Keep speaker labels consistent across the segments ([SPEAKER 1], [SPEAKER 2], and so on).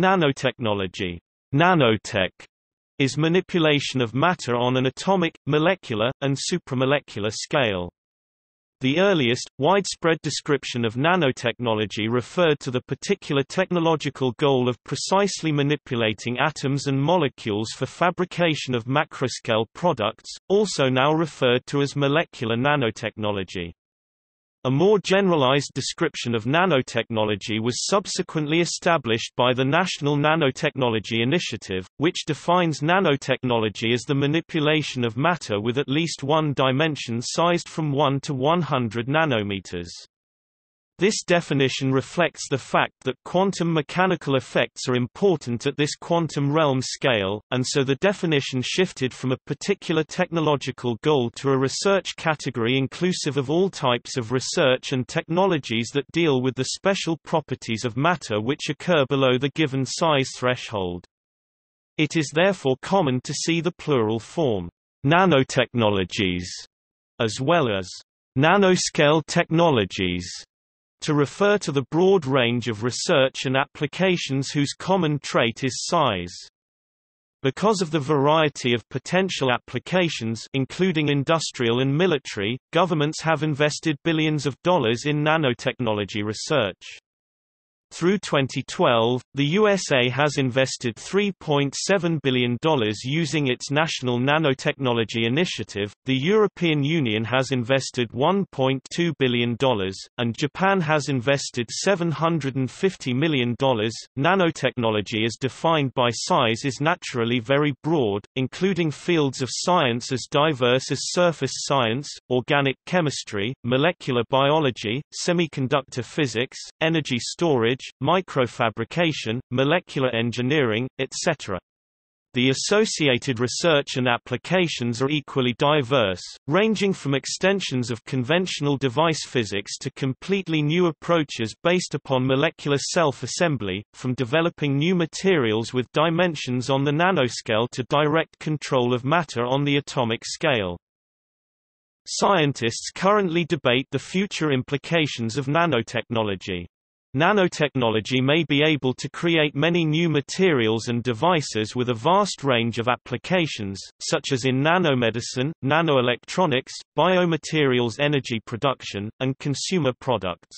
[SPEAKER 1] Nanotechnology nanotech, is manipulation of matter on an atomic, molecular, and supramolecular scale. The earliest, widespread description of nanotechnology referred to the particular technological goal of precisely manipulating atoms and molecules for fabrication of macroscale products, also now referred to as molecular nanotechnology. A more generalized description of nanotechnology was subsequently established by the National Nanotechnology Initiative, which defines nanotechnology as the manipulation of matter with at least one dimension sized from 1 to 100 nanometers. This definition reflects the fact that quantum mechanical effects are important at this quantum realm scale, and so the definition shifted from a particular technological goal to a research category inclusive of all types of research and technologies that deal with the special properties of matter which occur below the given size threshold. It is therefore common to see the plural form, nanotechnologies, as well as nanoscale technologies to refer to the broad range of research and applications whose common trait is size. Because of the variety of potential applications including industrial and military, governments have invested billions of dollars in nanotechnology research. Through 2012, the USA has invested $3.7 billion using its National Nanotechnology Initiative, the European Union has invested $1.2 billion, and Japan has invested $750 million. Nanotechnology as defined by size is naturally very broad, including fields of science as diverse as surface science, organic chemistry, molecular biology, semiconductor physics, energy storage, microfabrication, molecular engineering, etc. The associated research and applications are equally diverse, ranging from extensions of conventional device physics to completely new approaches based upon molecular self-assembly, from developing new materials with dimensions on the nanoscale to direct control of matter on the atomic scale. Scientists currently debate the future implications of nanotechnology. Nanotechnology may be able to create many new materials and devices with a vast range of applications, such as in nanomedicine, nanoelectronics, biomaterials energy production, and consumer products.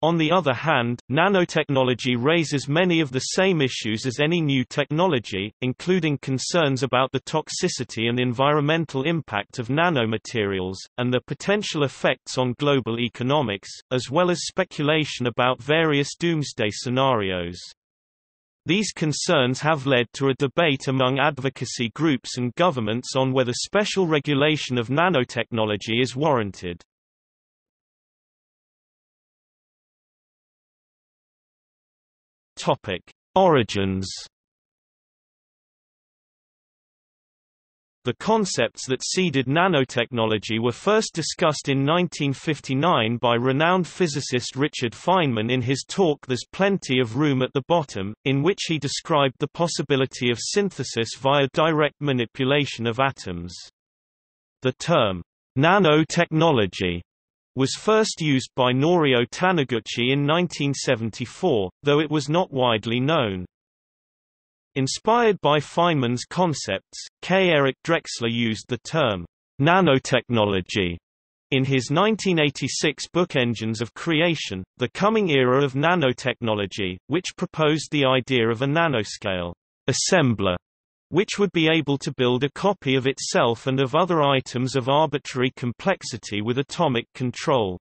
[SPEAKER 1] On the other hand, nanotechnology raises many of the same issues as any new technology, including concerns about the toxicity and environmental impact of nanomaterials, and their potential effects on global economics, as well as speculation about various doomsday scenarios. These concerns have led to a debate among advocacy groups and governments on whether special regulation of nanotechnology is warranted. Topic: Origins. The concepts that seeded nanotechnology were first discussed in 1959 by renowned physicist Richard Feynman in his talk There's Plenty of Room at the Bottom, in which he described the possibility of synthesis via direct manipulation of atoms. The term, nanotechnology, was first used by Norio Taniguchi in 1974, though it was not widely known. Inspired by Feynman's concepts, K. Eric Drexler used the term nanotechnology in his 1986 book Engines of Creation, The Coming Era of Nanotechnology, which proposed the idea of a nanoscale assembler which would be able to build a copy of itself and of other items of arbitrary complexity with atomic control.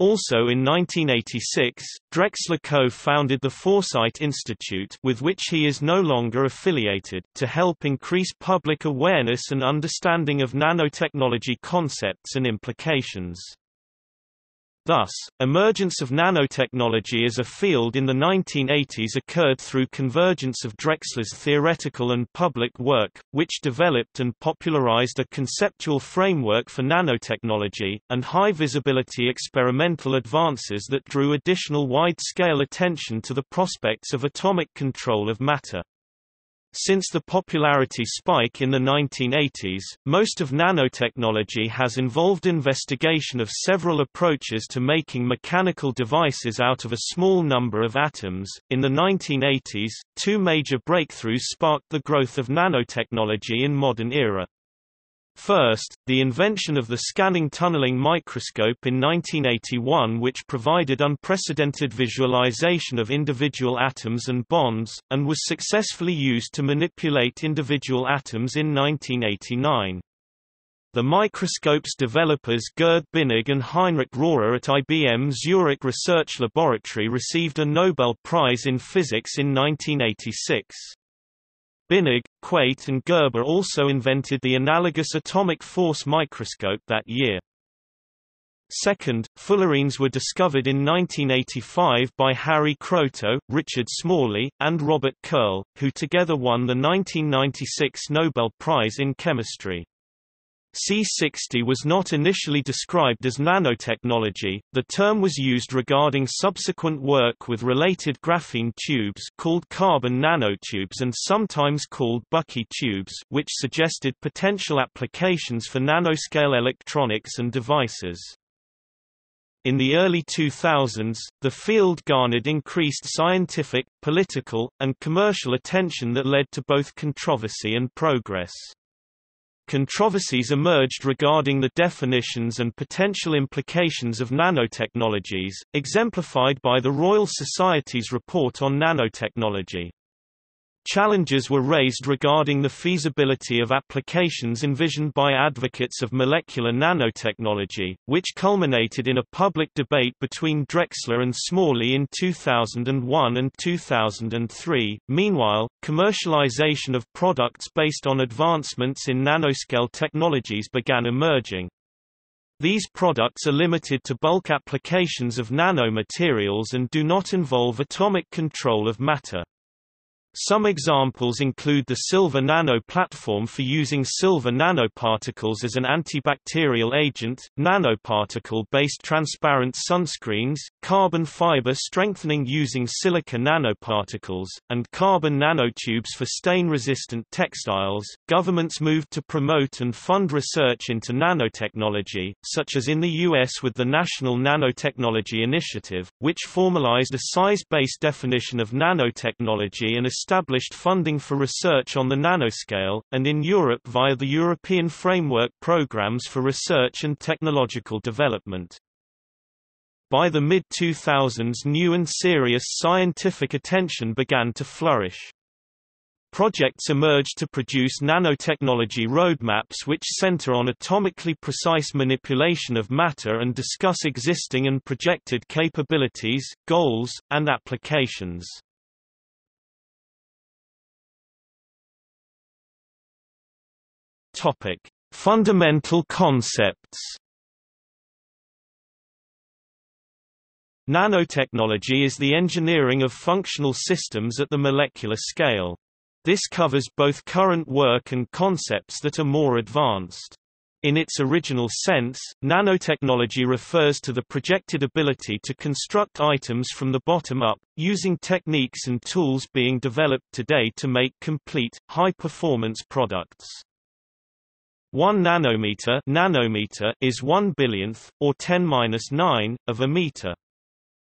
[SPEAKER 1] Also in 1986, Drexler co-founded the Foresight Institute with which he is no longer affiliated, to help increase public awareness and understanding of nanotechnology concepts and implications. Thus, emergence of nanotechnology as a field in the 1980s occurred through convergence of Drexler's theoretical and public work, which developed and popularized a conceptual framework for nanotechnology, and high-visibility experimental advances that drew additional wide-scale attention to the prospects of atomic control of matter. Since the popularity spike in the 1980s, most of nanotechnology has involved investigation of several approaches to making mechanical devices out of a small number of atoms. In the 1980s, two major breakthroughs sparked the growth of nanotechnology in modern era. First, the invention of the scanning tunneling microscope in 1981 which provided unprecedented visualization of individual atoms and bonds, and was successfully used to manipulate individual atoms in 1989. The microscope's developers Gerd Binnig and Heinrich Rohrer at IBM Zurich Research Laboratory received a Nobel Prize in Physics in 1986. Binnig, Quate and Gerber also invented the analogous atomic force microscope that year. Second, fullerenes were discovered in 1985 by Harry Kroto, Richard Smalley, and Robert Curl, who together won the 1996 Nobel Prize in Chemistry. C60 was not initially described as nanotechnology, the term was used regarding subsequent work with related graphene tubes called carbon nanotubes and sometimes called Bucky tubes which suggested potential applications for nanoscale electronics and devices. In the early 2000s, the field garnered increased scientific, political, and commercial attention that led to both controversy and progress. Controversies emerged regarding the definitions and potential implications of nanotechnologies, exemplified by the Royal Society's report on nanotechnology. Challenges were raised regarding the feasibility of applications envisioned by advocates of molecular nanotechnology, which culminated in a public debate between Drexler and Smalley in 2001 and 2003. Meanwhile, commercialization of products based on advancements in nanoscale technologies began emerging. These products are limited to bulk applications of nanomaterials and do not involve atomic control of matter. Some examples include the Silver Nano platform for using silver nanoparticles as an antibacterial agent, nanoparticle-based transparent sunscreens, carbon fiber strengthening using silica nanoparticles, and carbon nanotubes for stain-resistant textiles. Governments moved to promote and fund research into nanotechnology, such as in the US with the National Nanotechnology Initiative, which formalized a size-based definition of nanotechnology and established funding for research on the nanoscale, and in Europe via the European Framework Programs for Research and Technological Development. By the mid-2000s new and serious scientific attention began to flourish. Projects emerged to produce nanotechnology roadmaps which center on atomically precise manipulation of matter and discuss existing and projected capabilities, goals, and applications. Topic: Fundamental concepts. Nanotechnology is the engineering of functional systems at the molecular scale. This covers both current work and concepts that are more advanced. In its original sense, nanotechnology refers to the projected ability to construct items from the bottom up, using techniques and tools being developed today to make complete, high-performance products. 1 nanometer, nanometer is 1 billionth, or 10-9, of a meter.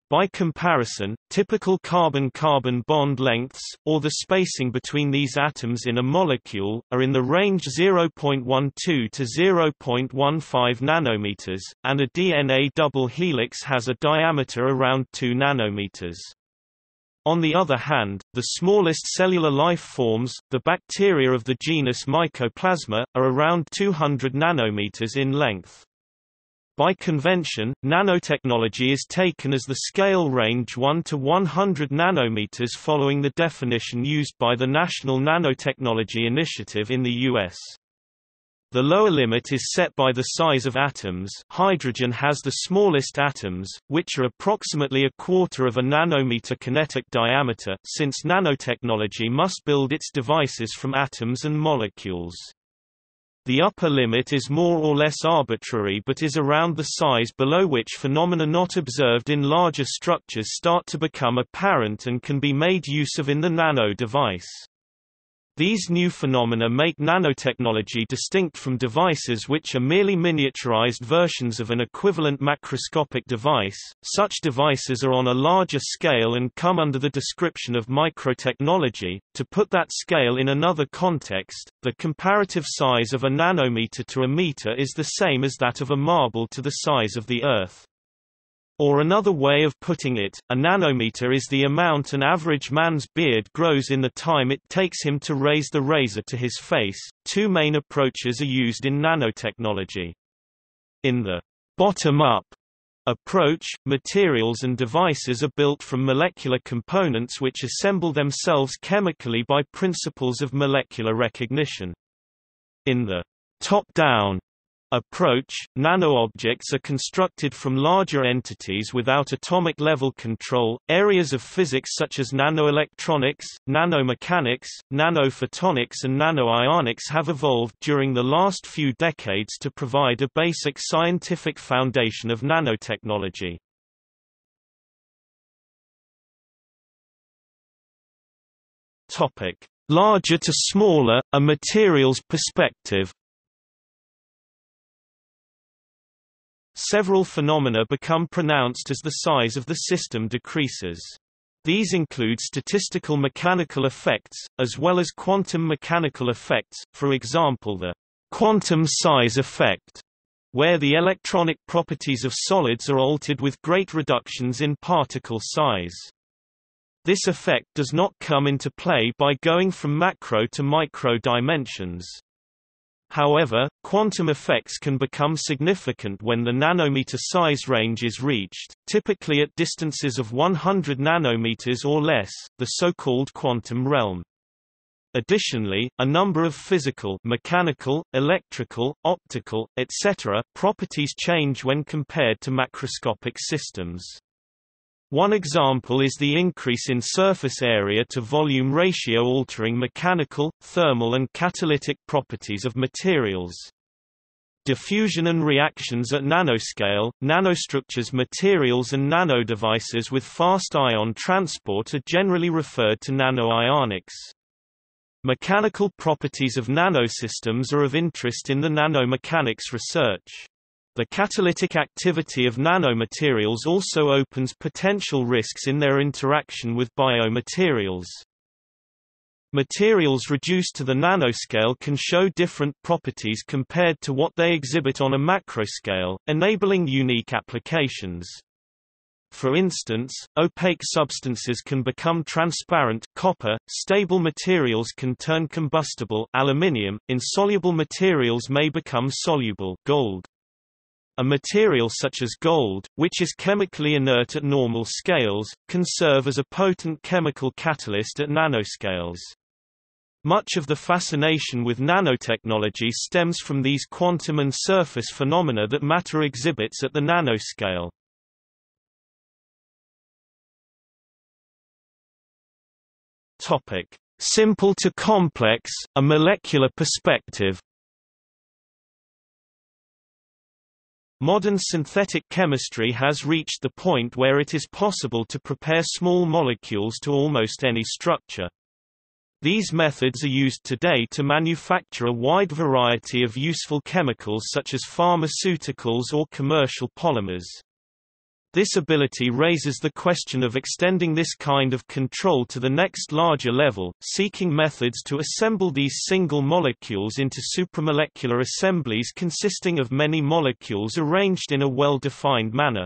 [SPEAKER 1] By comparison, typical carbon-carbon bond lengths, or the spacing between these atoms in a molecule, are in the range 0.12 to 0.15 nanometers, and a DNA double helix has a diameter around 2 nanometers. On the other hand, the smallest cellular life forms, the bacteria of the genus Mycoplasma, are around 200 nanometers in length. By convention, nanotechnology is taken as the scale range 1 to 100 nanometers following the definition used by the National Nanotechnology Initiative in the U.S. The lower limit is set by the size of atoms hydrogen has the smallest atoms, which are approximately a quarter of a nanometer kinetic diameter since nanotechnology must build its devices from atoms and molecules. The upper limit is more or less arbitrary but is around the size below which phenomena not observed in larger structures start to become apparent and can be made use of in the nano device. These new phenomena make nanotechnology distinct from devices which are merely miniaturized versions of an equivalent macroscopic device. Such devices are on a larger scale and come under the description of microtechnology. To put that scale in another context, the comparative size of a nanometer to a meter is the same as that of a marble to the size of the Earth. Or another way of putting it, a nanometer is the amount an average man's beard grows in the time it takes him to raise the razor to his face. Two main approaches are used in nanotechnology. In the bottom-up approach, materials and devices are built from molecular components which assemble themselves chemically by principles of molecular recognition. In the top-down approach, nanoobjects are constructed from larger entities without atomic-level control. Areas of physics such as nanoelectronics, nanomechanics, nanophotonics and nanoionics have evolved during the last few decades to provide a basic scientific foundation of nanotechnology. Topic: Larger to smaller, a materials perspective. Several phenomena become pronounced as the size of the system decreases. These include statistical mechanical effects, as well as quantum mechanical effects, for example the quantum size effect, where the electronic properties of solids are altered with great reductions in particle size. This effect does not come into play by going from macro to micro dimensions. However, quantum effects can become significant when the nanometer size range is reached, typically at distances of 100 nanometers or less, the so-called quantum realm. Additionally, a number of physical mechanical, electrical, optical, etc. properties change when compared to macroscopic systems. One example is the increase in surface area to volume ratio altering mechanical, thermal and catalytic properties of materials. Diffusion and reactions at nanoscale, nanostructures materials and nanodevices with fast ion transport are generally referred to nanoionics. Mechanical properties of nanosystems are of interest in the nanomechanics research. The catalytic activity of nanomaterials also opens potential risks in their interaction with biomaterials. Materials reduced to the nanoscale can show different properties compared to what they exhibit on a macroscale, enabling unique applications. For instance, opaque substances can become transparent copper, stable materials can turn combustible aluminium, insoluble materials may become soluble gold. A material such as gold, which is chemically inert at normal scales, can serve as a potent chemical catalyst at nanoscales. Much of the fascination with nanotechnology stems from these quantum and surface phenomena that matter exhibits at the nanoscale. Topic: Simple to complex, a molecular perspective. Modern synthetic chemistry has reached the point where it is possible to prepare small molecules to almost any structure. These methods are used today to manufacture a wide variety of useful chemicals such as pharmaceuticals or commercial polymers. This ability raises the question of extending this kind of control to the next larger level, seeking methods to assemble these single molecules into supramolecular assemblies consisting of many molecules arranged in a well-defined manner.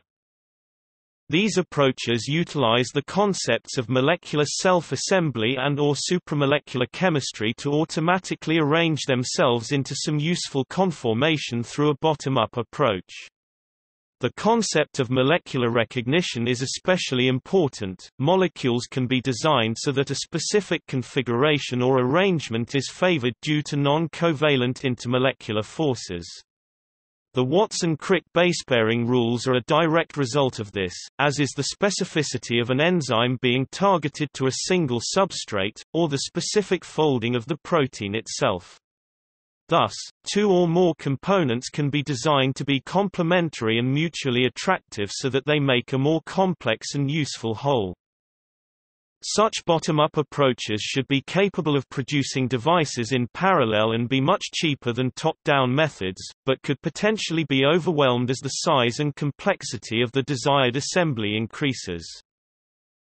[SPEAKER 1] These approaches utilize the concepts of molecular self-assembly and or supramolecular chemistry to automatically arrange themselves into some useful conformation through a bottom-up approach. The concept of molecular recognition is especially important. Molecules can be designed so that a specific configuration or arrangement is favored due to non-covalent intermolecular forces. The Watson-Crick base-pairing rules are a direct result of this, as is the specificity of an enzyme being targeted to a single substrate, or the specific folding of the protein itself. Thus, two or more components can be designed to be complementary and mutually attractive so that they make a more complex and useful whole. Such bottom-up approaches should be capable of producing devices in parallel and be much cheaper than top-down methods, but could potentially be overwhelmed as the size and complexity of the desired assembly increases.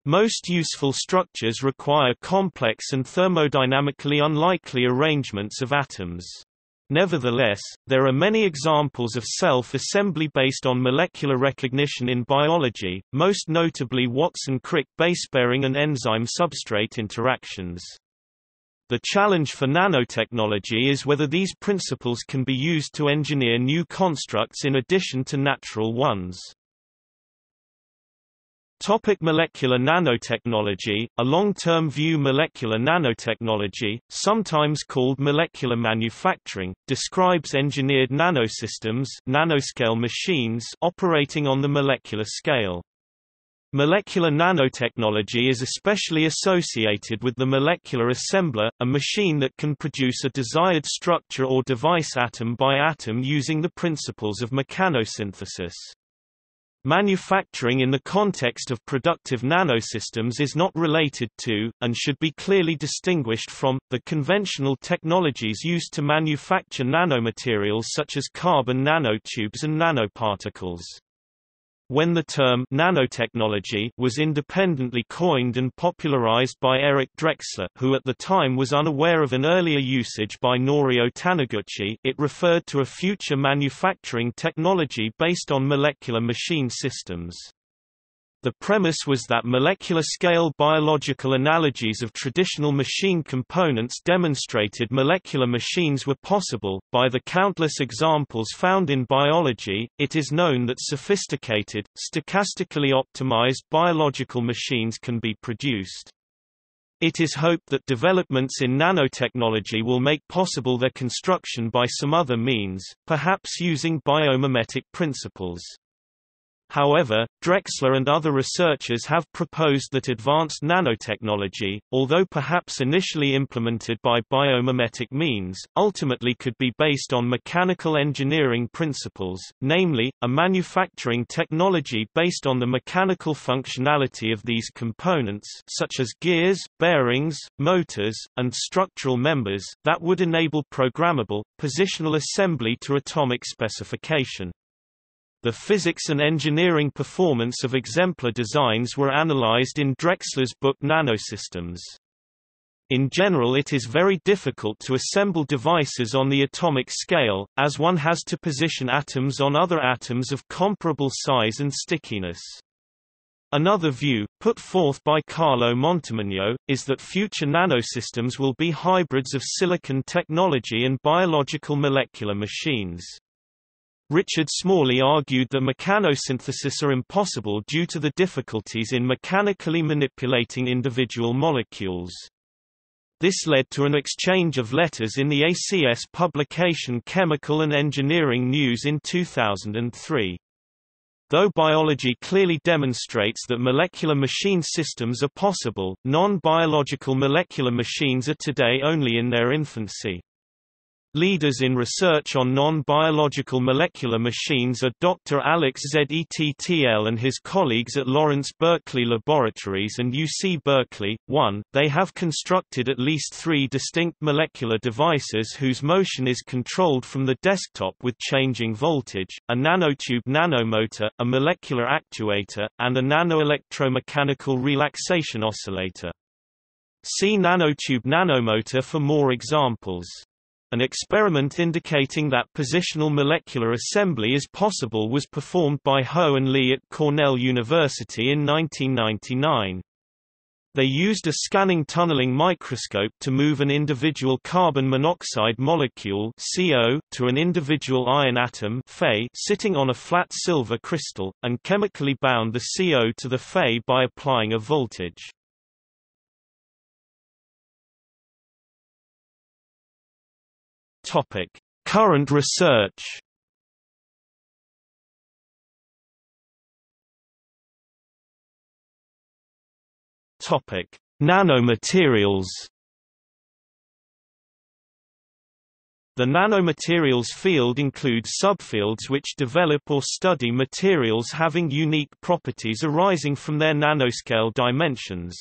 [SPEAKER 1] Most useful structures require complex and thermodynamically unlikely arrangements of atoms. Nevertheless, there are many examples of self-assembly based on molecular recognition in biology, most notably Watson-Crick base-pairing and enzyme-substrate interactions. The challenge for nanotechnology is whether these principles can be used to engineer new constructs in addition to natural ones. Topic molecular nanotechnology A long-term view molecular nanotechnology, sometimes called molecular manufacturing, describes engineered nanosystems nanoscale machines operating on the molecular scale. Molecular nanotechnology is especially associated with the molecular assembler, a machine that can produce a desired structure or device atom by atom using the principles of mechanosynthesis. Manufacturing in the context of productive nanosystems is not related to, and should be clearly distinguished from, the conventional technologies used to manufacture nanomaterials such as carbon nanotubes and nanoparticles. When the term nanotechnology was independently coined and popularized by Eric Drexler who at the time was unaware of an earlier usage by Norio Taniguchi it referred to a future manufacturing technology based on molecular machine systems. The premise was that molecular-scale biological analogies of traditional machine components demonstrated molecular machines were possible. By the countless examples found in biology, it is known that sophisticated, stochastically optimized biological machines can be produced. It is hoped that developments in nanotechnology will make possible their construction by some other means, perhaps using biomimetic principles. However, Drexler and other researchers have proposed that advanced nanotechnology, although perhaps initially implemented by biomimetic means, ultimately could be based on mechanical engineering principles, namely, a manufacturing technology based on the mechanical functionality of these components such as gears, bearings, motors, and structural members, that would enable programmable, positional assembly to atomic specification. The physics and engineering performance of exemplar designs were analyzed in Drexler's book Nanosystems. In general it is very difficult to assemble devices on the atomic scale, as one has to position atoms on other atoms of comparable size and stickiness. Another view, put forth by Carlo Montemagno, is that future nanosystems will be hybrids of silicon technology and biological molecular machines. Richard Smalley argued that mechanosynthesis are impossible due to the difficulties in mechanically manipulating individual molecules. This led to an exchange of letters in the ACS publication Chemical and Engineering News in 2003. Though biology clearly demonstrates that molecular machine systems are possible, non-biological molecular machines are today only in their infancy. Leaders in research on non-biological molecular machines are Dr. Alex Zettl and his colleagues at Lawrence Berkeley Laboratories and UC Berkeley. 1. They have constructed at least three distinct molecular devices whose motion is controlled from the desktop with changing voltage, a nanotube nanomotor, a molecular actuator, and a nanoelectromechanical relaxation oscillator. See nanotube nanomotor for more examples. An experiment indicating that positional molecular assembly is possible was performed by Ho and Lee at Cornell University in 1999. They used a scanning tunneling microscope to move an individual carbon monoxide molecule CO to an individual iron atom Fe sitting on a flat silver crystal, and chemically bound the CO to the Fe by applying a voltage. Topic: Current research. Topic: Nanomaterials. The nanomaterials field includes subfields which develop or study materials having unique properties arising from their nanoscale dimensions.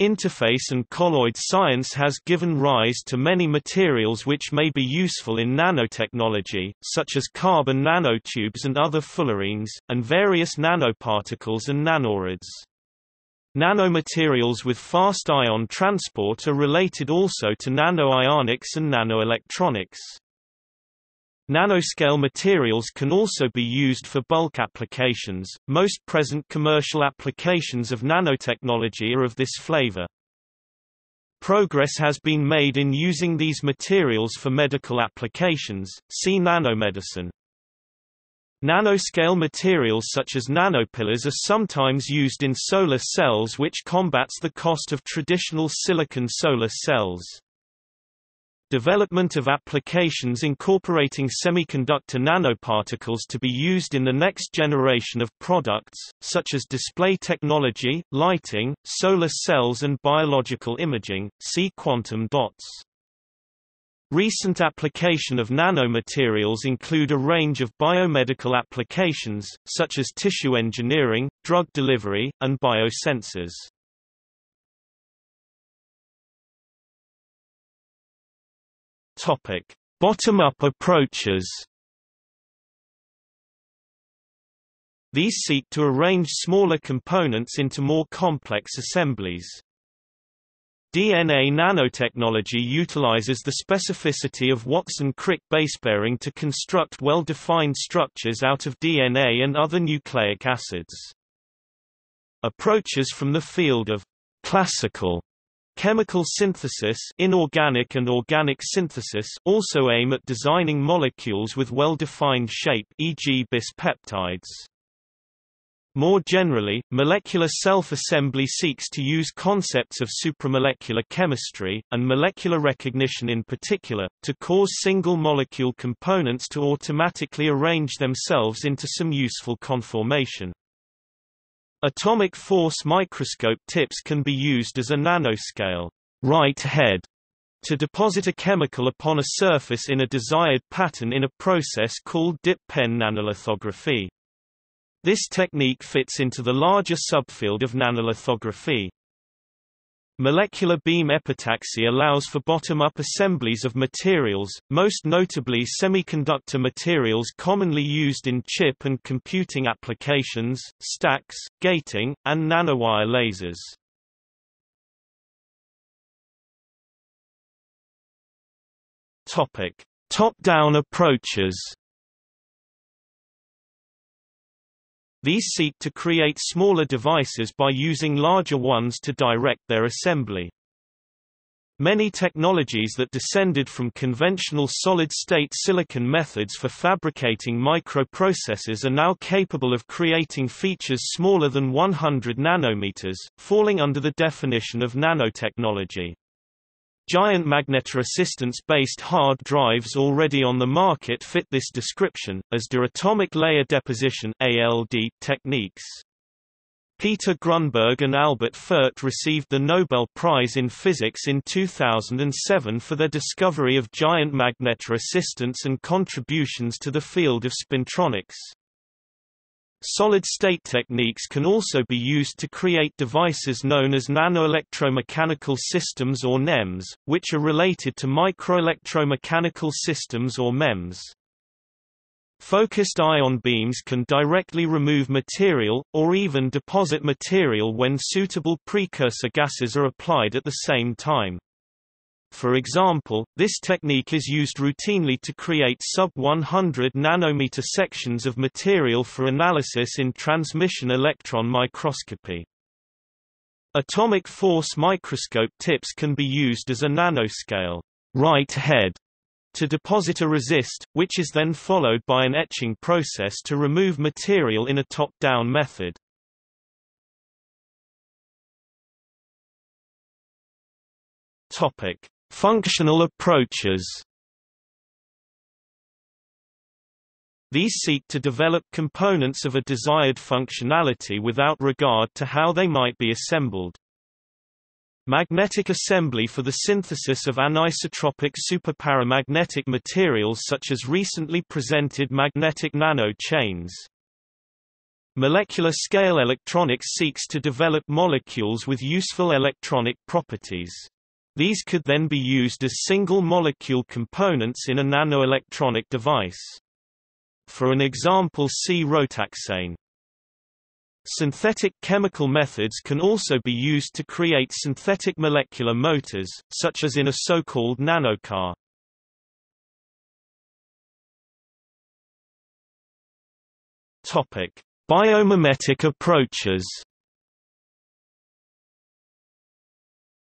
[SPEAKER 1] Interface and colloid science has given rise to many materials which may be useful in nanotechnology, such as carbon nanotubes and other fullerenes, and various nanoparticles and nanorods. Nanomaterials with fast ion transport are related also to nanoionics and nanoelectronics. Nanoscale materials can also be used for bulk applications. Most present commercial applications of nanotechnology are of this flavor. Progress has been made in using these materials for medical applications, see nanomedicine. Nanoscale materials such as nanopillars are sometimes used in solar cells which combats the cost of traditional silicon solar cells. Development of applications incorporating semiconductor nanoparticles to be used in the next generation of products, such as display technology, lighting, solar cells and biological imaging, see quantum dots. Recent application of nanomaterials include a range of biomedical applications, such as tissue engineering, drug delivery, and biosensors. Topic: Bottom-up approaches. These seek to arrange smaller components into more complex assemblies. DNA nanotechnology utilizes the specificity of Watson-Crick basepairing to construct well-defined structures out of DNA and other nucleic acids. Approaches from the field of classical Chemical synthesis inorganic and organic synthesis also aim at designing molecules with well-defined shape e.g. bispeptides. More generally, molecular self-assembly seeks to use concepts of supramolecular chemistry, and molecular recognition in particular, to cause single-molecule components to automatically arrange themselves into some useful conformation. Atomic force microscope tips can be used as a nanoscale write head to deposit a chemical upon a surface in a desired pattern in a process called dip pen nanolithography. This technique fits into the larger subfield of nanolithography. Molecular beam epitaxy allows for bottom-up assemblies of materials, most notably semiconductor materials commonly used in chip and computing applications, stacks, gating, and nanowire lasers. Top-down approaches These seek to create smaller devices by using larger ones to direct their assembly. Many technologies that descended from conventional solid-state silicon methods for fabricating microprocessors are now capable of creating features smaller than 100 nanometers, falling under the definition of nanotechnology. Giant magnetoresistance-based hard drives already on the market fit this description, as do atomic layer deposition ALD techniques. Peter Grunberg and Albert Fert received the Nobel Prize in Physics in 2007 for their discovery of giant magnetoresistance and contributions to the field of spintronics. Solid-state techniques can also be used to create devices known as nanoelectromechanical systems or NEMS, which are related to microelectromechanical systems or MEMS. Focused ion beams can directly remove material, or even deposit material when suitable precursor gases are applied at the same time. For example, this technique is used routinely to create sub-100 nanometer sections of material for analysis in transmission electron microscopy. Atomic force microscope tips can be used as a nanoscale write head to deposit a resist, which is then followed by an etching process to remove material in a top-down method. Topic: Functional approaches These seek to develop components of a desired functionality without regard to how they might be assembled. Magnetic assembly for the synthesis of anisotropic superparamagnetic materials such as recently presented magnetic nano chains. Molecular scale electronics seeks to develop molecules with useful electronic properties. These could then be used as single molecule components in a nanoelectronic device. For an example see Rotaxane. Synthetic chemical methods can also be used to create synthetic molecular motors, such as in a so-called nanocar. Biomimetic approaches.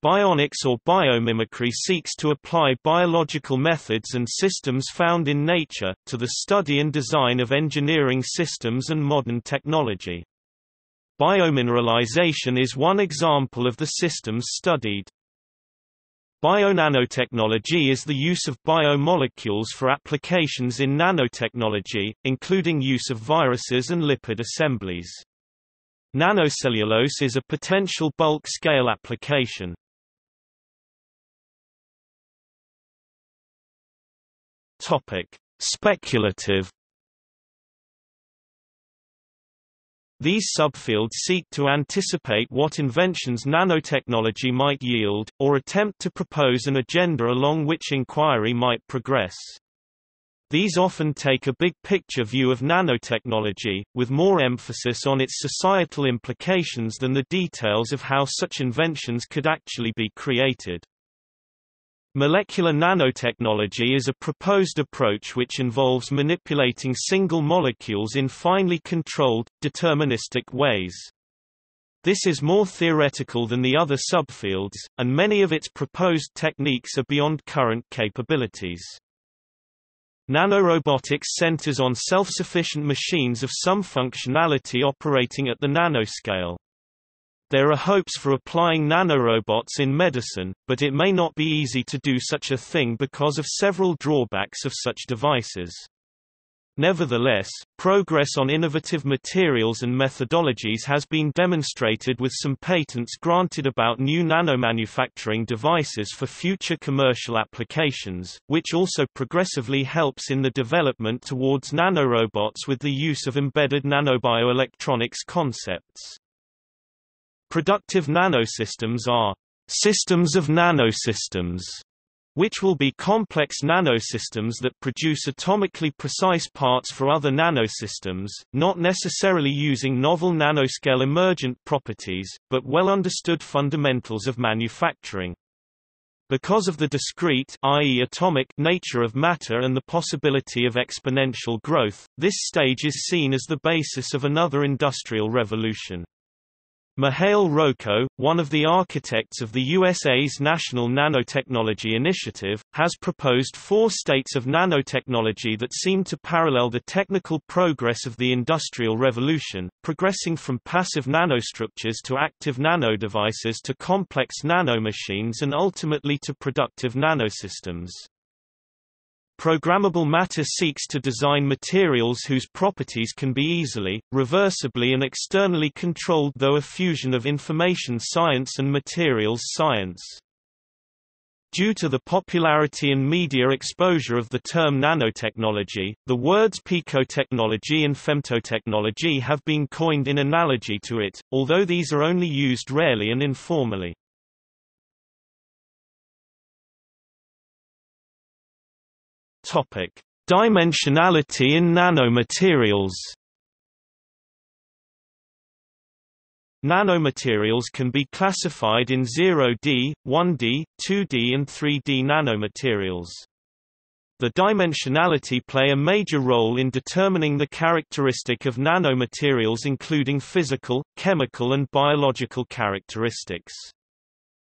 [SPEAKER 1] Bionics or biomimicry seeks to apply biological methods and systems found in nature, to the study and design of engineering systems and modern technology. Biomineralization is one example of the systems studied. Bionanotechnology is the use of biomolecules for applications in nanotechnology, including use of viruses and lipid assemblies. Nanocellulose is a potential bulk-scale application. Speculative These subfields seek to anticipate what inventions nanotechnology might yield, or attempt to propose an agenda along which inquiry might progress. These often take a big-picture view of nanotechnology, with more emphasis on its societal implications than the details of how such inventions could actually be created. Molecular nanotechnology is a proposed approach which involves manipulating single molecules in finely controlled, deterministic ways. This is more theoretical than the other subfields, and many of its proposed techniques are beyond current capabilities. Nanorobotics centers on self-sufficient machines of some functionality operating at the nanoscale. There are hopes for applying nanorobots in medicine, but it may not be easy to do such a thing because of several drawbacks of such devices. Nevertheless, progress on innovative materials and methodologies has been demonstrated with some patents granted about new nanomanufacturing devices for future commercial applications, which also progressively helps in the development towards nanorobots with the use of embedded nanobioelectronics concepts. Productive nanosystems are systems of nanosystems, which will be complex nanosystems that produce atomically precise parts for other nanosystems, not necessarily using novel nanoscale emergent properties, but well understood fundamentals of manufacturing. Because of the discrete i.e. atomic nature of matter and the possibility of exponential growth, this stage is seen as the basis of another industrial revolution. Mihail Roco, one of the architects of the USA's National Nanotechnology Initiative, has proposed four states of nanotechnology that seem to parallel the technical progress of the Industrial Revolution, progressing from passive nanostructures to active nanodevices to complex nanomachines and ultimately to productive nanosystems. Programmable matter seeks to design materials whose properties can be easily, reversibly and externally controlled though a fusion of information science and materials science. Due to the popularity and media exposure of the term nanotechnology, the words picotechnology and femtotechnology have been coined in analogy to it, although these are only used rarely and informally. Topic: Dimensionality in nanomaterials. Nanomaterials can be classified in 0D, 1D, 2D and 3D nanomaterials. The dimensionality play a major role in determining the characteristic of nanomaterials including physical, chemical and biological characteristics.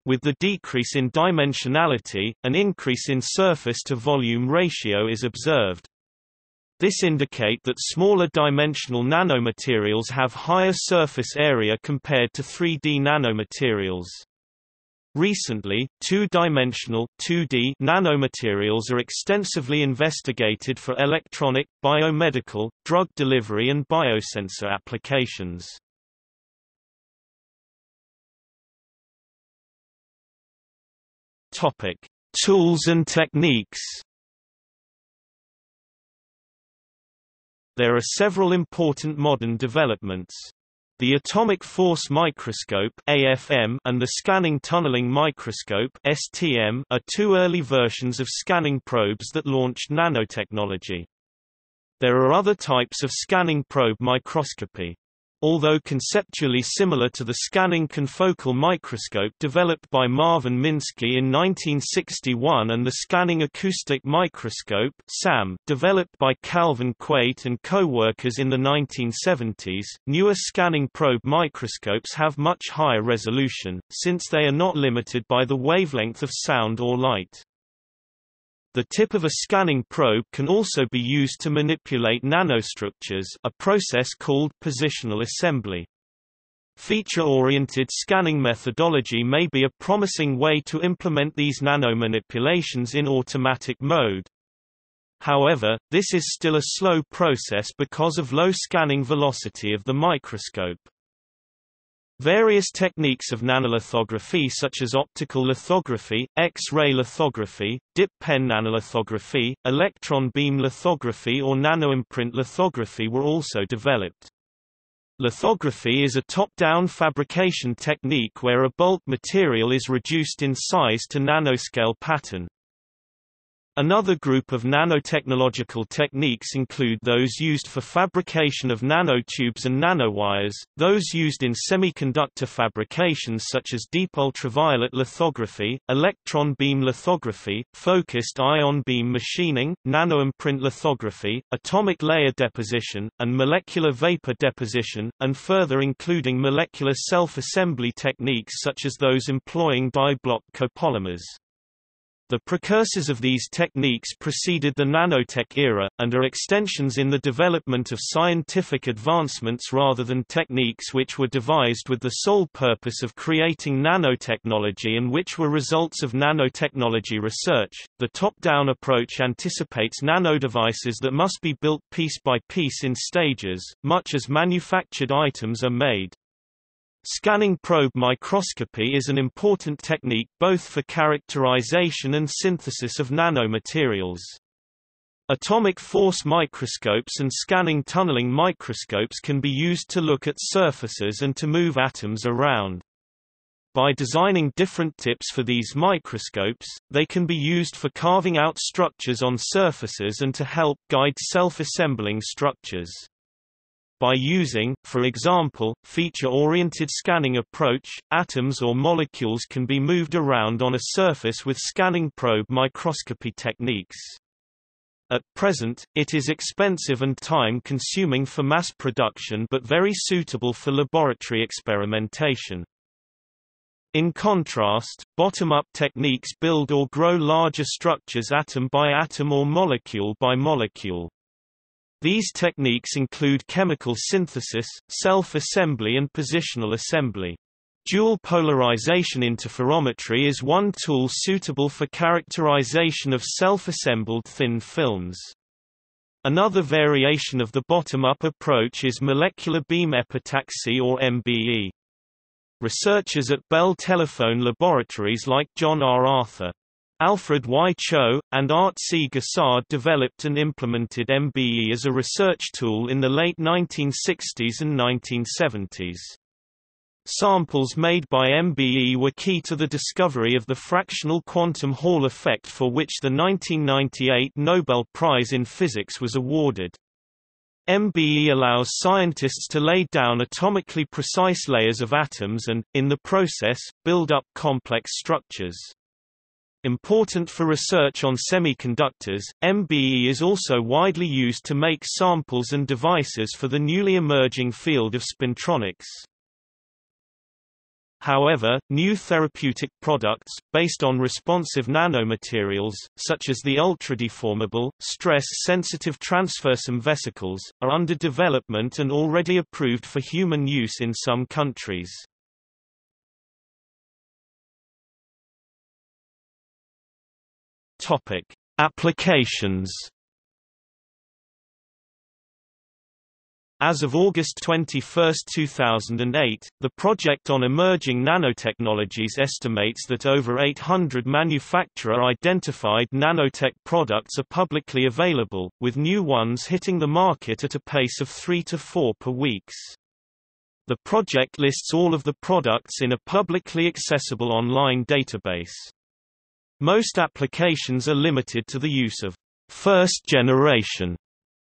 [SPEAKER 1] With the decrease in dimensionality, an increase in surface-to-volume ratio is observed. This indicate that smaller dimensional nanomaterials have higher surface area compared to 3D nanomaterials. Recently, two-dimensional 2D nanomaterials are extensively investigated for electronic, biomedical, drug delivery and biosensor applications. Topic: Tools and techniques. There are several important modern developments. The atomic force microscope AFM and the scanning tunneling microscope STM are two early versions of scanning probes that launched nanotechnology. There are other types of scanning probe microscopy. Although conceptually similar to the scanning confocal microscope developed by Marvin Minsky in 1961 and the scanning acoustic microscope developed by Calvin Quate and co-workers in the 1970s, newer scanning probe microscopes have much higher resolution, since they are not limited by the wavelength of sound or light. The tip of a scanning probe can also be used to manipulate nanostructures a process called positional assembly. Feature-oriented scanning methodology may be a promising way to implement these nanomanipulations in automatic mode. However, this is still a slow process because of low scanning velocity of the microscope. Various techniques of nanolithography such as optical lithography, X-ray lithography, dip pen nanolithography, electron beam lithography or nanoimprint lithography were also developed. Lithography is a top-down fabrication technique where a bulk material is reduced in size to nanoscale pattern. Another group of nanotechnological techniques include those used for fabrication of nanotubes and nanowires, those used in semiconductor fabrications such as deep ultraviolet lithography, electron beam lithography, focused ion beam machining, nanoimprint lithography, atomic layer deposition, and molecular vapor deposition, and further including molecular self-assembly techniques such as those employing diblock copolymers. The precursors of these techniques preceded the nanotech era, and are extensions in the development of scientific advancements rather than techniques which were devised with the sole purpose of creating nanotechnology and which were results of nanotechnology research. The top-down approach anticipates nanodevices that must be built piece by piece in stages, much as manufactured items are made. Scanning probe microscopy is an important technique both for characterization and synthesis of nanomaterials. Atomic force microscopes and scanning tunneling microscopes can be used to look at surfaces and to move atoms around. By designing different tips for these microscopes, they can be used for carving out structures on surfaces and to help guide self-assembling structures. By using, for example, feature-oriented scanning approach, atoms or molecules can be moved around on a surface with scanning probe microscopy techniques. At present, it is expensive and time-consuming for mass production but very suitable for laboratory experimentation. In contrast, bottom-up techniques build or grow larger structures atom by atom or molecule by molecule. These techniques include chemical synthesis, self-assembly and positional assembly. Dual polarization interferometry is one tool suitable for characterization of self-assembled thin films. Another variation of the bottom-up approach is molecular beam epitaxy or MBE. Researchers at Bell Telephone Laboratories like John R. Arthur Alfred Y. Cho, and Art C. Gossard developed and implemented MBE as a research tool in the late 1960s and 1970s. Samples made by MBE were key to the discovery of the fractional quantum Hall effect for which the 1998 Nobel Prize in Physics was awarded. MBE allows scientists to lay down atomically precise layers of atoms and, in the process, build up complex structures. Important for research on semiconductors, MBE is also widely used to make samples and devices for the newly emerging field of spintronics. However, new therapeutic products, based on responsive nanomaterials, such as the ultra-deformable, stress-sensitive transfersome vesicles, are under development and already approved for human use in some countries. Topic: Applications. As of August 21, 2008, the Project on Emerging Nanotechnologies estimates that over 800 manufacturer-identified nanotech products are publicly available, with new ones hitting the market at a pace of 3 to 4 per weeks. The project lists all of the products in a publicly accessible online database. Most applications are limited to the use of first-generation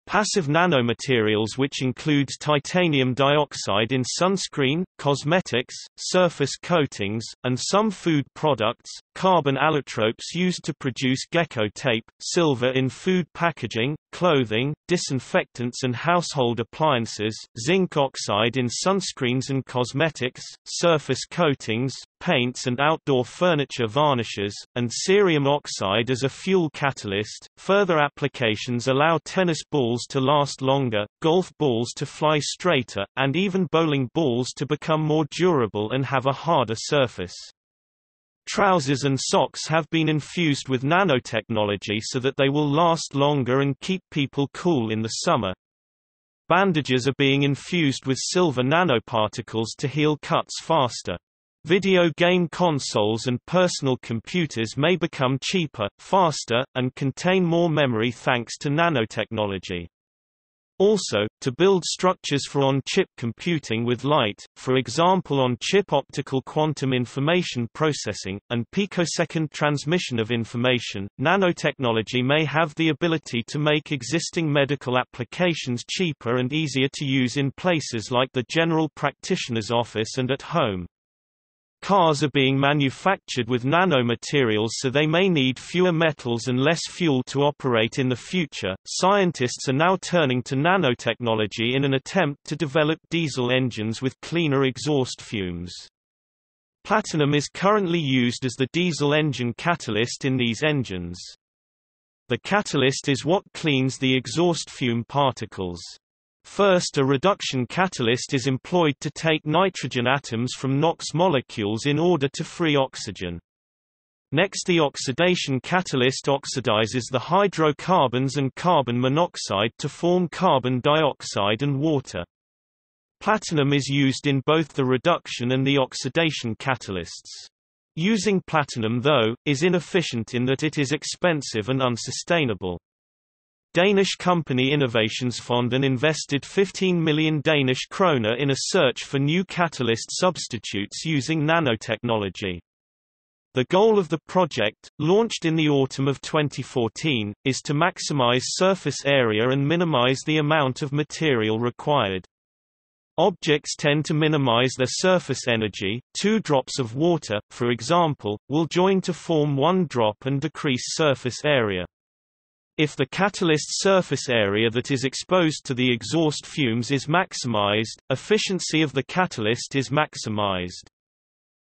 [SPEAKER 1] Passive nanomaterials which includes titanium dioxide in sunscreen, cosmetics, surface coatings, and some food products, carbon allotropes used to produce gecko tape, silver in food packaging, clothing, disinfectants and household appliances, zinc oxide in sunscreens and cosmetics, surface coatings, paints and outdoor furniture varnishes, and cerium oxide as a fuel catalyst. Further applications allow tennis balls to last longer, golf balls to fly straighter, and even bowling balls to become more durable and have a harder surface. Trousers and socks have been infused with nanotechnology so that they will last longer and keep people cool in the summer. Bandages are being infused with silver nanoparticles to heal cuts faster. Video game consoles and personal computers may become cheaper, faster, and contain more memory thanks to nanotechnology. Also, to build structures for on-chip computing with light, for example on-chip optical quantum information processing, and picosecond transmission of information, nanotechnology may have the ability to make existing medical applications cheaper and easier to use in places like the general practitioner's office and at home. Cars are being manufactured with nanomaterials so they may need fewer metals and less fuel to operate in the future. Scientists are now turning to nanotechnology in an attempt to develop diesel engines with cleaner exhaust fumes. Platinum is currently used as the diesel engine catalyst in these engines. The catalyst is what cleans the exhaust fume particles. First a reduction catalyst is employed to take nitrogen atoms from NOx molecules in order to free oxygen. Next the oxidation catalyst oxidizes the hydrocarbons and carbon monoxide to form carbon dioxide and water. Platinum is used in both the reduction and the oxidation catalysts. Using platinum though, is inefficient in that it is expensive and unsustainable. Danish company Innovationsfonden invested 15 million Danish kroner in a search for new catalyst substitutes using nanotechnology. The goal of the project, launched in the autumn of 2014, is to maximize surface area and minimize the amount of material required. Objects tend to minimize their surface energy. Two drops of water, for example, will join to form one drop and decrease surface area. If the catalyst surface area that is exposed to the exhaust fumes is maximized, efficiency of the catalyst is maximized.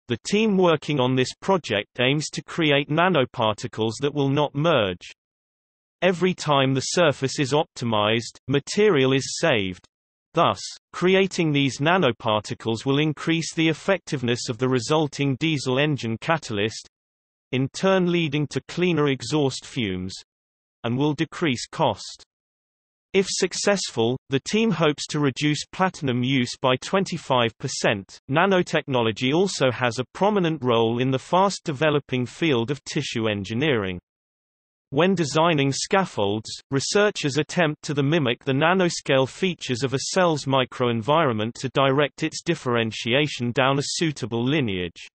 [SPEAKER 1] The team working on this project aims to create nanoparticles that will not merge. Every time the surface is optimized, material is saved. Thus, creating these nanoparticles will increase the effectiveness of the resulting diesel engine catalyst, in turn leading to cleaner exhaust fumes, and will decrease cost. If successful, the team hopes to reduce platinum use by 25%. Nanotechnology also has a prominent role in the fast developing field of tissue engineering. When designing scaffolds, researchers attempt to the mimic the nanoscale features of a cell's microenvironment to direct its differentiation down a suitable lineage.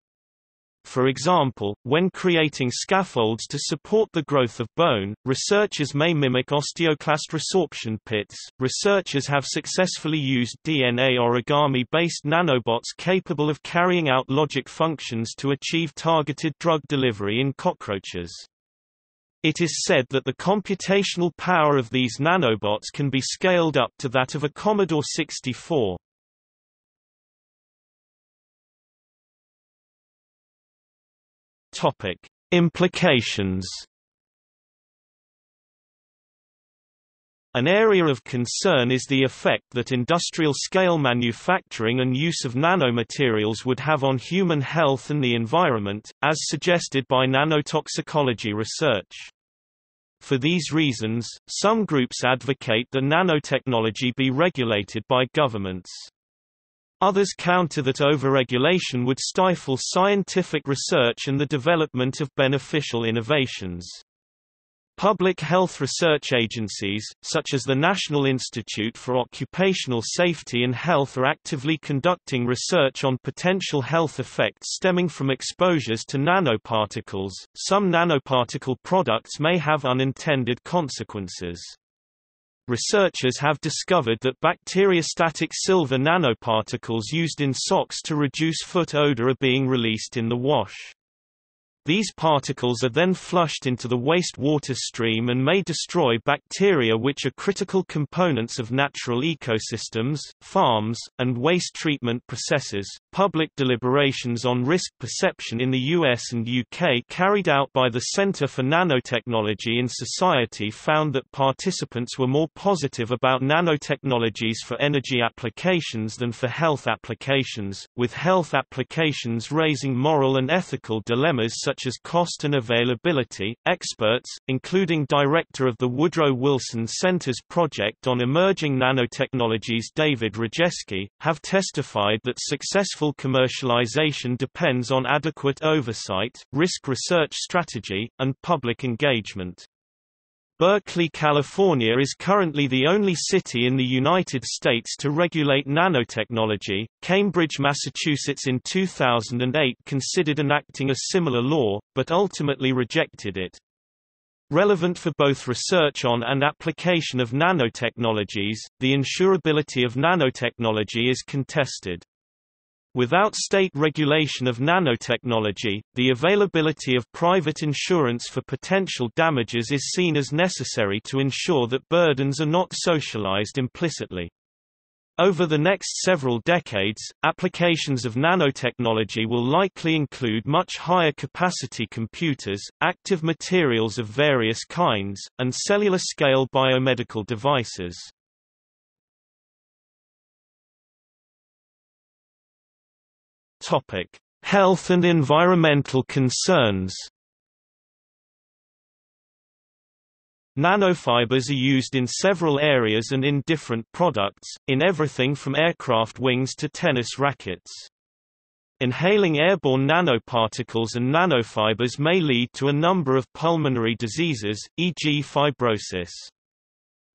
[SPEAKER 1] For example, when creating scaffolds to support the growth of bone, researchers may mimic osteoclast resorption pits. Researchers have successfully used DNA origami based nanobots capable of carrying out logic functions to achieve targeted drug delivery in cockroaches. It is said that the computational power of these nanobots can be scaled up to that of a Commodore 64. Topic: Implications. An area of concern is the effect that industrial-scale manufacturing and use of nanomaterials would have on human health and the environment, as suggested by nanotoxicology research. For these reasons, some groups advocate that nanotechnology be regulated by governments. Others counter that overregulation would stifle scientific research and the development of beneficial innovations. Public health research agencies, such as the National Institute for Occupational Safety and Health are actively conducting research on potential health effects stemming from exposures to nanoparticles. Some nanoparticle products may have unintended consequences. Researchers have discovered that bacteriostatic silver nanoparticles used in socks to reduce foot odor are being released in the wash. These particles are then flushed into the wastewater stream and may destroy bacteria which are critical components of natural ecosystems, farms, and waste treatment processes. Public deliberations on risk perception in the US and UK carried out by the Center for Nanotechnology in Society found that participants were more positive about nanotechnologies for energy applications than for health applications, with health applications raising moral and ethical dilemmas such such as cost and availability. Experts, including director of the Woodrow Wilson Center's Project on Emerging Nanotechnologies David Rejeski, have testified that successful commercialization depends on adequate oversight, risk research strategy, and public engagement. Berkeley, California is currently the only city in the United States to regulate nanotechnology. Cambridge, Massachusetts in 2008 considered enacting a similar law, but ultimately rejected it. Relevant for both research on and application of nanotechnologies, the insurability of nanotechnology is contested. Without state regulation of nanotechnology, the availability of private insurance for potential damages is seen as necessary to ensure that burdens are not socialized implicitly. Over the next several decades, applications of nanotechnology will likely include much higher capacity computers, active materials of various kinds, and cellular-scale biomedical devices. Topic: Health and environmental concerns. Nanofibers are used in several areas and in different products, in everything from aircraft wings to tennis rackets. Inhaling airborne nanoparticles and nanofibers may lead to a number of pulmonary diseases, e.g. fibrosis.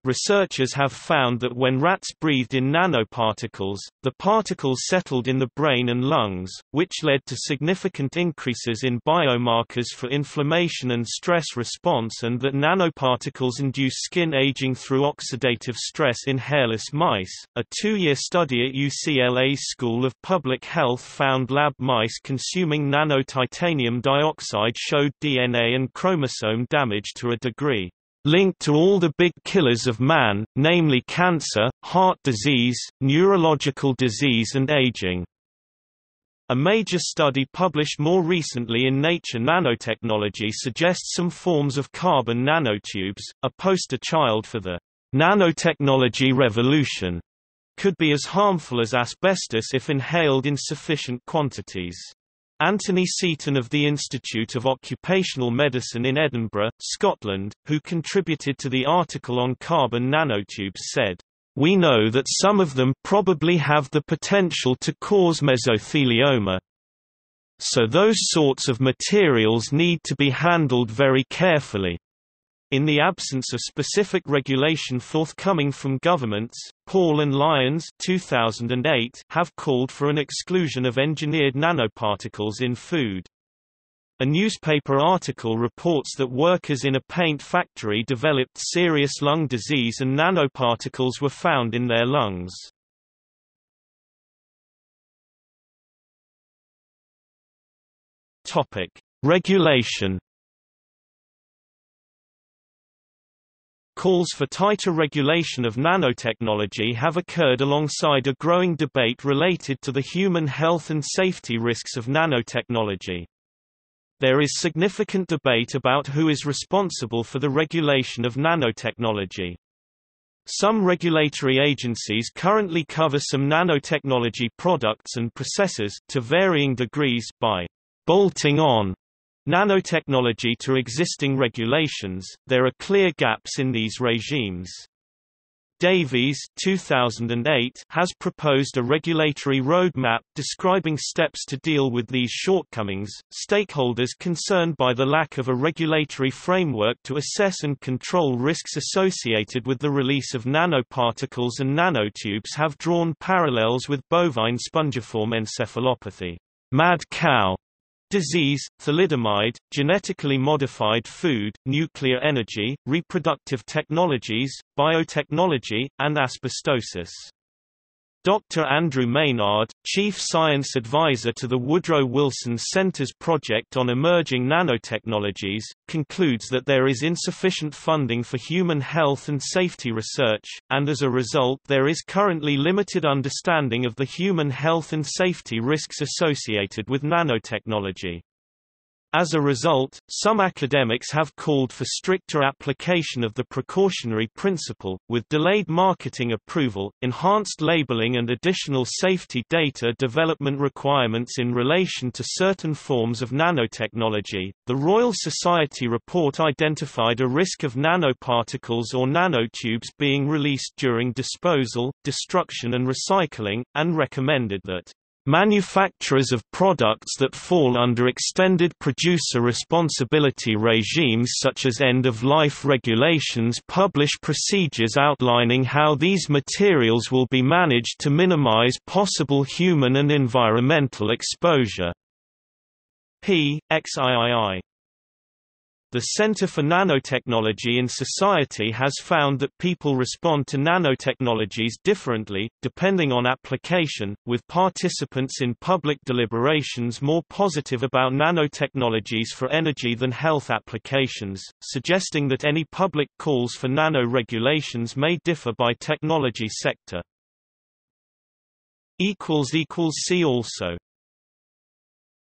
[SPEAKER 1] Researchers have found that when rats breathed in nanoparticles, the particles settled in the brain and lungs, which led to significant increases in biomarkers for inflammation and stress response and that nanoparticles induce skin aging through oxidative stress in hairless mice. A two-year study at UCLA's School of Public Health found lab mice consuming nanotitanium dioxide showed DNA and chromosome damage to a degree linked to all the big killers of man, namely cancer, heart disease, neurological disease and aging. A major study published more recently in Nature Nanotechnology suggests some forms of carbon nanotubes, a poster child for the nanotechnology revolution, could be as harmful as asbestos if inhaled in sufficient quantities. Anthony Seaton of the Institute of Occupational Medicine in Edinburgh, Scotland, who contributed to the article on carbon nanotubes said, We know that some of them probably have the potential to cause mesothelioma. So those sorts of materials need to be handled very carefully. In the absence of specific regulation forthcoming from governments, Paull and Lyons 2008 have called for an exclusion of engineered nanoparticles in food. A newspaper article reports that workers in a paint factory developed serious lung disease and nanoparticles were found in their lungs. Regulation Calls for tighter regulation of nanotechnology have occurred alongside a growing debate related to the human health and safety risks of nanotechnology. There is significant debate about who is responsible for the regulation of nanotechnology. Some regulatory agencies currently cover some nanotechnology products and processes to varying degrees by bolting on nanotechnology to existing regulations, there are clear gaps in these regimes. Davies 2008 has proposed a regulatory roadmap describing steps to deal with these shortcomings. Stakeholders concerned by the lack of a regulatory framework to assess and control risks associated with the release of nanoparticles and nanotubes have drawn parallels with bovine spongiform encephalopathy, mad cow Disease, thalidomide, genetically modified food, nuclear energy, reproductive technologies, biotechnology, and asbestosis. Dr. Andrew Maynard, Chief Science Advisor to the Woodrow Wilson Center's Project on Emerging Nanotechnologies, concludes that there is insufficient funding for human health and safety research, and as a result there is currently limited understanding of the human health and safety risks associated with nanotechnology. As a result, some academics have called for stricter application of the precautionary principle, with delayed marketing approval, enhanced labeling and additional safety data development requirements in relation to certain forms of nanotechnology. The Royal Society report identified a risk of nanoparticles or nanotubes being released during disposal, destruction and recycling, and recommended that Manufacturers of products that fall under extended producer responsibility regimes such as end-of-life regulations publish procedures outlining how these materials will be managed to minimize possible human and environmental exposure. P. XIII the Center for Nanotechnology in Society has found that people respond to nanotechnologies differently, depending on application, with participants in public deliberations more positive about nanotechnologies for energy than health applications, suggesting that any public calls for nano-regulations may differ by technology sector. See also